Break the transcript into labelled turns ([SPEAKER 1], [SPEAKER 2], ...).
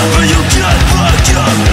[SPEAKER 1] But you can't back up.